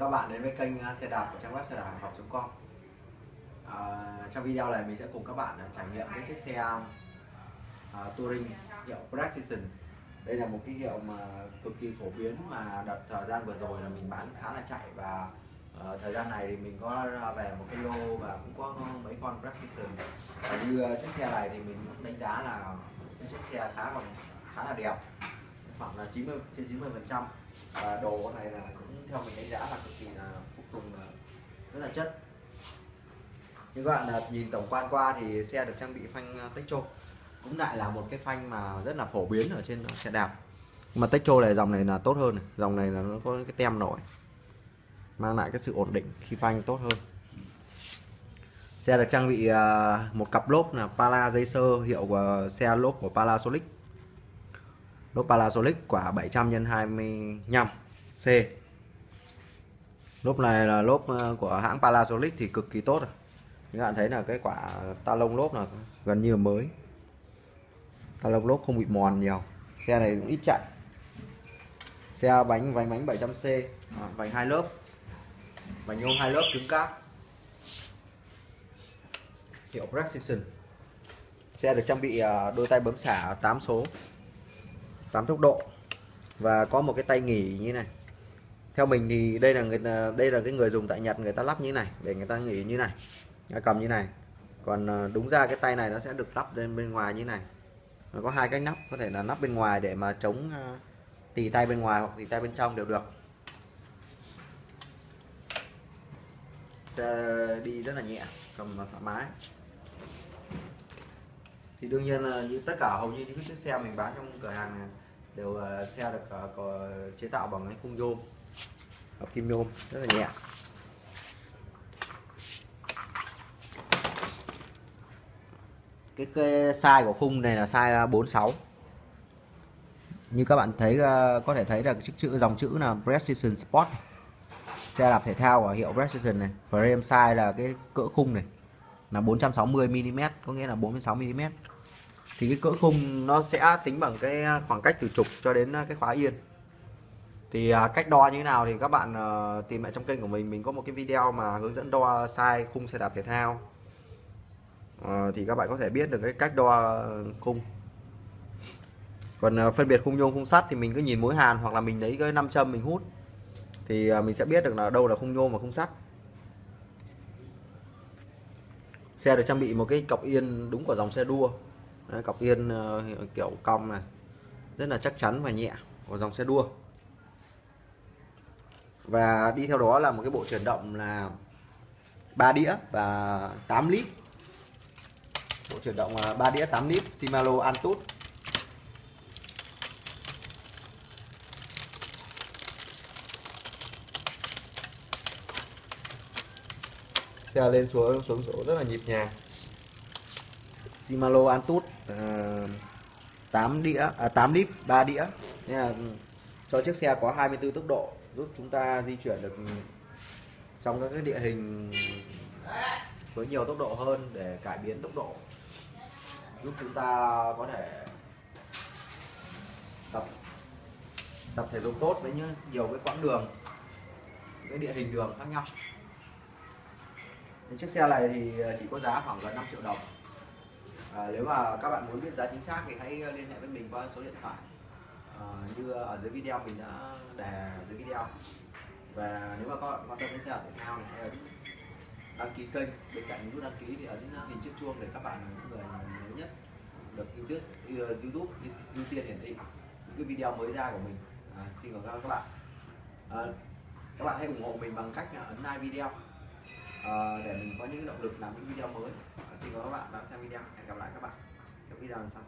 các bạn đến với kênh à, xe đạp của trang web xe đạp hải phòng.com à, trong video này mình sẽ cùng các bạn à, trải nghiệm cái chiếc xe à, à, touring hiệu Precision. Đây là một cái hiệu mà cực kỳ phổ biến mà đợt thời gian vừa rồi là mình bán khá là chạy và uh, thời gian này thì mình có ra về một cái lô và cũng có mấy con Precision. Và như uh, chiếc xe này thì mình cũng đánh giá là cái chiếc xe khá là khá là đẹp khoảng là 90 trên 90 phần trăm. Và đồ này là cũng theo mình đánh giá là cực kỳ là phục tùng là rất là chất. Như các bạn là nhìn tổng quan qua thì xe được trang bị phanh à, Techo cũng lại là một cái phanh mà rất là phổ biến ở trên xe đạp. Mà Techo này, dòng này là tốt hơn này. dòng này là nó có cái tem nổi. Mang lại cái sự ổn định khi phanh tốt hơn. Xe được trang bị à, một cặp lốp là Pala dây sơ hiệu của xe lốp của Palasolic lốp Palasolic quả 700 x 25 C lốp này là lốp ờ, của hãng Panasonic thì cực kỳ tốt rồi. Các bạn thấy là cái quả ta lông lốp là gần như là mới. Ta lông lốp không bị mòn nhiều. Xe này cũng ít chạy. Xe bánh vành bánh 700C à, vành hai lớp. Vành nhôm hai lớp cứng cáp. Hiệu Precision. Xe được trang bị ờ, đôi tay bấm xả 8 số 8 tốc độ. Và có một cái tay nghỉ như này theo mình thì đây là người đây là cái người dùng tại Nhật, người ta lắp như này, để người ta nghỉ như này. Cầm như này. Còn ờ, đúng ra cái tay này nó sẽ được lắp lên bên ngoài như này. Nó có hai cái nắp, có thể là nắp bên ngoài để mà chống ờ, tì tay bên ngoài hoặc tì tay bên trong đều được. Sẽ đi rất là nhẹ, cầm thoải mái. Thì đương nhiên là như tất cả, hầu như những chiếc xe mình bán trong cửa hàng này đều xe được ờ, chế tạo bằng cái khung nhôm hợp kim nhôm rất là nhẹ. Cái, cái size của khung này là size à, 46 như các bạn thấy à, có thể thấy là chiếc chữ dòng chữ là Precision Sport. Xe đạp thể thao của hiệu Precision này. Frame size là cái cỡ khung này. Là 460 mm có nghĩa là 46 mm thì cái cỡ khung nó sẽ tính bằng cái khoảng cách từ trục cho đến à, cái khóa yên thì à, cách đo như thế nào thì các bạn à, tìm lại trong kênh của mình. Mình có một cái video mà hướng dẫn đo size khung xe đạp thể thao. À, thì các bạn có thể biết được cái cách đo ờ, khung. Còn à, phân biệt khung nhôm khung sắt thì mình cứ nhìn mối hàn hoặc là mình lấy cái nam châm mình hút. Thì à, mình sẽ biết được là đâu là khung nhôm và khung sắt. Xe được trang bị một cái cọc yên đúng của dòng xe đua. Đấy, cọc yên uh, kiểu cong này. Rất là chắc chắn và nhẹ của dòng xe đua và đi theo đó là một cái bộ chuyển động là ba đĩa và 8 lít. Bộ chuyển động là 3 đĩa 8 lít Shimano Antutu xe lên xuống xuống số rất là nhịp nhàng. Shimano Antutu ờ, uh, 8 đĩa à, 8 lít 3 đĩa. Nên là cho chiếc xe có 24 tốc độ giúp chúng ta di chuyển được trong các cái địa hình với nhiều tốc độ hơn để cải biến tốc độ. Giúp chúng ta có thể tập tập thể dục tốt với những nhiều cái quãng đường cái địa hình đường khác nhau. Nên chiếc xe này thì chỉ có giá khoảng gần 5 triệu đồng. À, nếu mà các bạn muốn biết giá chính xác thì hãy liên hệ với mình qua số điện thoại. Ờ, như ở dưới video mình đã đề dưới video. Và nếu mà các bạn quan tâm đến xe đạp thể thao thì hãy ấn đăng ký kênh. Bên cạnh nút đăng ký thì ấn hình chiếc chuông để các bạn là những người mới nhất được YouTube uh, YouTube ưu tiên hiển thị những cái video mới ra của mình. À, xin cảm ơn các bạn. À, các bạn hãy ủng hộ mình bằng cách ấn like video. À, để mình có những động lực làm những video mới. À, xin cảm ơn các bạn đã xem video. Hẹn gặp lại các bạn trong video lần sau.